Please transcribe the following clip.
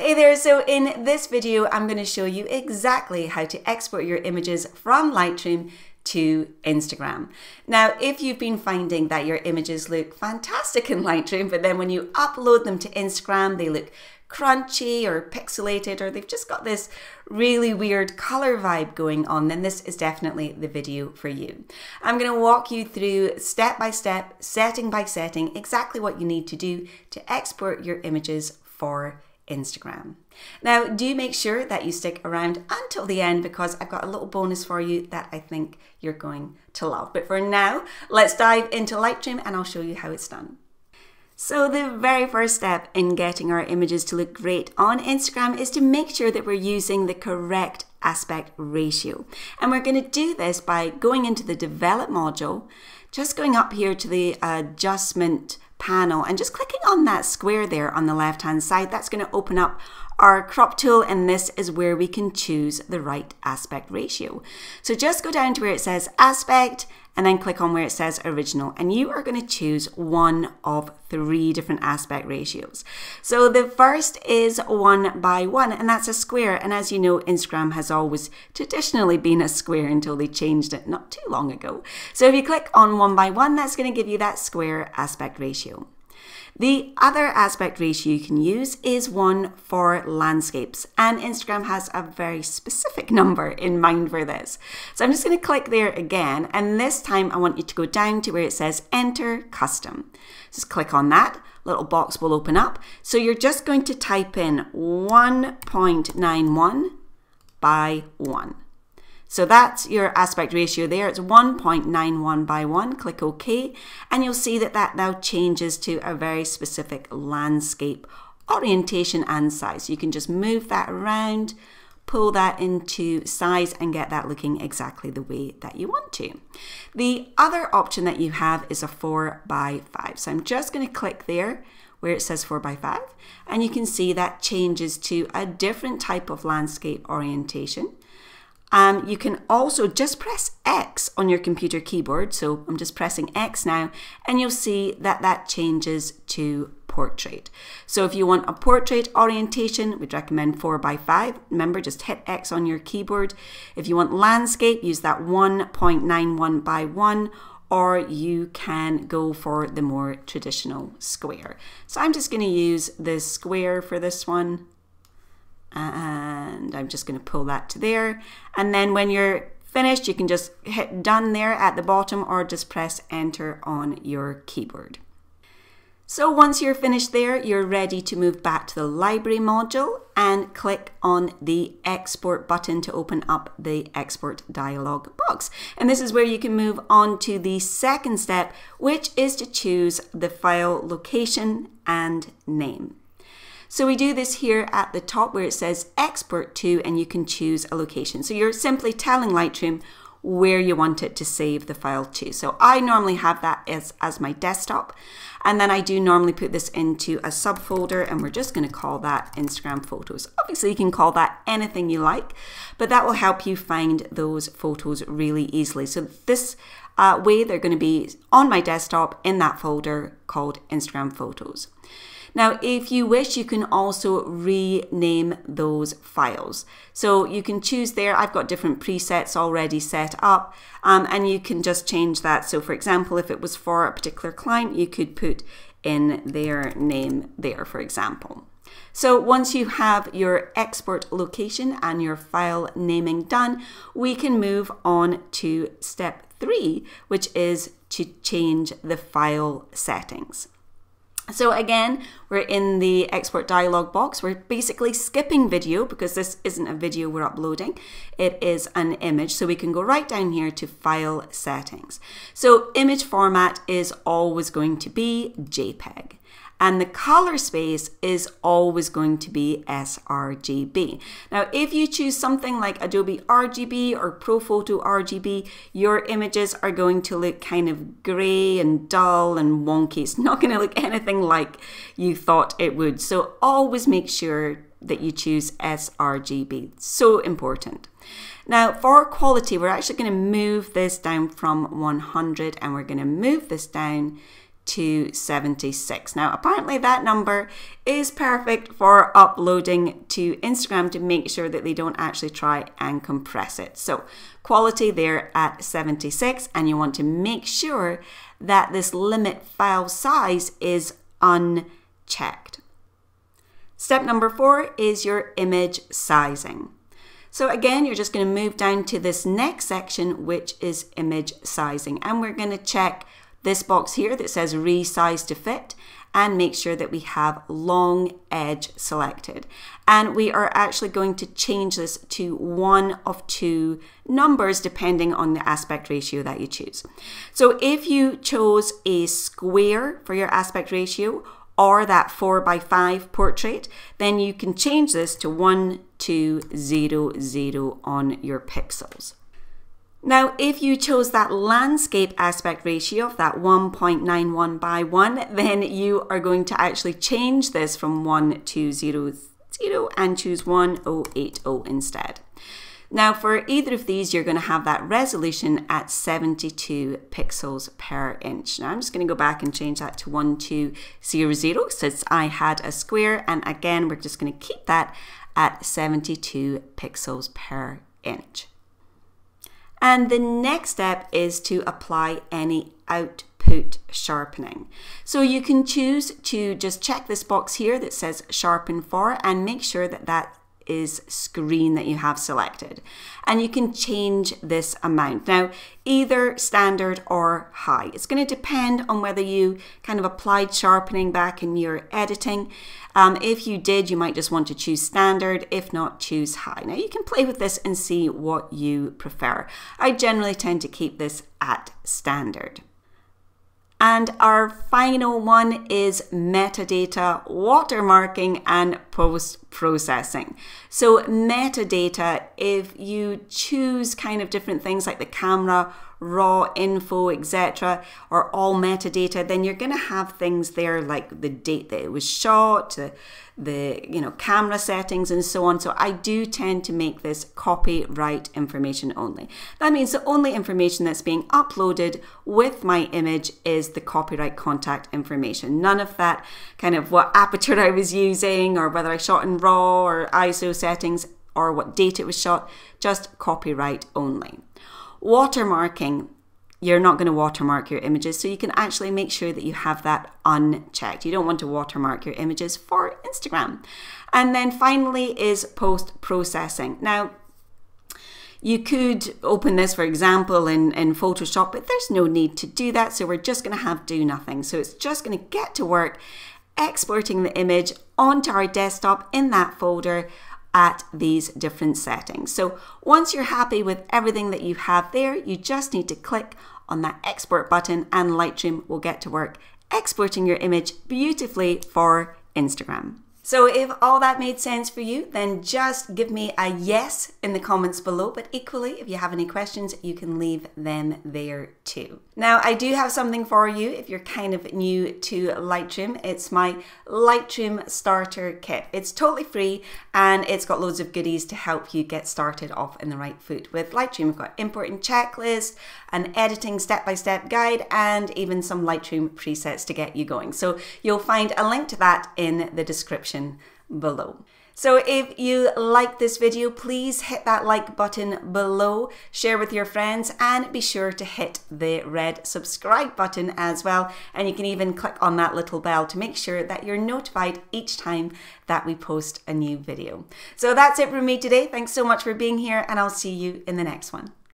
Hey there, so in this video I'm going to show you exactly how to export your images from Lightroom to Instagram. Now, if you've been finding that your images look fantastic in Lightroom, but then when you upload them to Instagram, they look crunchy or pixelated, or they've just got this really weird color vibe going on, then this is definitely the video for you. I'm going to walk you through step by step, setting by setting, exactly what you need to do to export your images for Instagram. Now, do make sure that you stick around until the end because I've got a little bonus for you that I think you're going to love. But for now, let's dive into Lightroom and I'll show you how it's done. So the very first step in getting our images to look great on Instagram is to make sure that we're using the correct aspect ratio. And we're going to do this by going into the develop module, just going up here to the uh, adjustment panel and just clicking on that square there on the left hand side, that's going to open up our crop tool and this is where we can choose the right aspect ratio. So just go down to where it says aspect and then click on where it says original and you are going to choose one of three different aspect ratios. So the first is one by one and that's a square and as you know Instagram has always traditionally been a square until they changed it not too long ago. So if you click on one by one that's going to give you that square aspect ratio. The other aspect ratio you can use is one for landscapes, and Instagram has a very specific number in mind for this. So I'm just going to click there again, and this time I want you to go down to where it says Enter Custom. Just click on that, little box will open up. So you're just going to type in 1.91 by 1. So that's your aspect ratio there. It's 1.91 by 1. Click OK. And you'll see that that now changes to a very specific landscape orientation and size. You can just move that around, pull that into size and get that looking exactly the way that you want to. The other option that you have is a 4 by 5. So I'm just going to click there where it says 4 by 5 and you can see that changes to a different type of landscape orientation. Um, you can also just press X on your computer keyboard. So I'm just pressing X now, and you'll see that that changes to portrait. So if you want a portrait orientation, we'd recommend 4 by 5 Remember, just hit X on your keyboard. If you want landscape, use that 1.91 by 1 or you can go for the more traditional square. So I'm just going to use the square for this one and I'm just going to pull that to there and then when you're finished you can just hit done there at the bottom or just press enter on your keyboard. So once you're finished there, you're ready to move back to the library module and click on the export button to open up the export dialog box. And this is where you can move on to the second step, which is to choose the file location and name. So we do this here at the top where it says export to and you can choose a location. So you're simply telling Lightroom where you want it to save the file to. So I normally have that as, as my desktop and then I do normally put this into a subfolder and we're just going to call that Instagram photos. Obviously you can call that anything you like, but that will help you find those photos really easily. So this uh, way they're going to be on my desktop in that folder called Instagram photos. Now, if you wish, you can also rename those files. So you can choose there. I've got different presets already set up um, and you can just change that. So for example, if it was for a particular client, you could put in their name there, for example. So once you have your export location and your file naming done, we can move on to step three, which is to change the file settings. So again, we're in the export dialog box. We're basically skipping video because this isn't a video we're uploading. It is an image. So we can go right down here to file settings. So image format is always going to be JPEG and the color space is always going to be sRGB. Now, if you choose something like Adobe RGB or ProPhoto RGB, your images are going to look kind of gray and dull and wonky. It's not going to look anything like you thought it would. So always make sure that you choose sRGB. So important. Now for quality, we're actually going to move this down from 100 and we're going to move this down to 76. Now, apparently, that number is perfect for uploading to Instagram to make sure that they don't actually try and compress it. So, quality there at 76, and you want to make sure that this limit file size is unchecked. Step number four is your image sizing. So again, you're just going to move down to this next section, which is image sizing. And we're going to check this box here that says resize to fit and make sure that we have long edge selected. And we are actually going to change this to one of two numbers depending on the aspect ratio that you choose. So if you chose a square for your aspect ratio or that 4 by 5 portrait, then you can change this to 1200 on your pixels. Now, if you chose that landscape aspect ratio of that 1.91 by 1, then you are going to actually change this from 1200 and choose 1080 instead. Now for either of these, you're going to have that resolution at 72 pixels per inch. Now I'm just going to go back and change that to 1200 since I had a square. And again, we're just going to keep that at 72 pixels per inch. And the next step is to apply any output sharpening. So you can choose to just check this box here that says sharpen for and make sure that that is screen that you have selected. And you can change this amount. Now, either standard or high. It's going to depend on whether you kind of applied sharpening back in your editing. Um, if you did, you might just want to choose standard. If not, choose high. Now you can play with this and see what you prefer. I generally tend to keep this at standard. And our final one is metadata watermarking and post processing. So, metadata, if you choose kind of different things like the camera, raw info, etc., or all metadata, then you're going to have things there like the date that it was shot, the the you know camera settings and so on. So I do tend to make this copyright information only. That means the only information that's being uploaded with my image is the copyright contact information. None of that kind of what aperture I was using or whether I shot in raw or ISO settings or what date it was shot just copyright only watermarking you're not going to watermark your images. So you can actually make sure that you have that unchecked. You don't want to watermark your images for Instagram. And then finally is post processing. Now, you could open this, for example, in, in Photoshop, but there's no need to do that. So we're just going to have do nothing. So it's just going to get to work exporting the image onto our desktop in that folder at these different settings. So once you're happy with everything that you have there, you just need to click on that export button and Lightroom will get to work exporting your image beautifully for Instagram. So if all that made sense for you, then just give me a yes in the comments below. But equally, if you have any questions, you can leave them there too. Now, I do have something for you if you're kind of new to Lightroom. It's my Lightroom Starter Kit. It's totally free and it's got loads of goodies to help you get started off in the right foot with Lightroom. We've got important checklist, an editing step-by-step -step guide, and even some Lightroom presets to get you going. So you'll find a link to that in the description below. So if you like this video, please hit that like button below, share with your friends, and be sure to hit the red subscribe button as well. And you can even click on that little bell to make sure that you're notified each time that we post a new video. So that's it from me today. Thanks so much for being here, and I'll see you in the next one.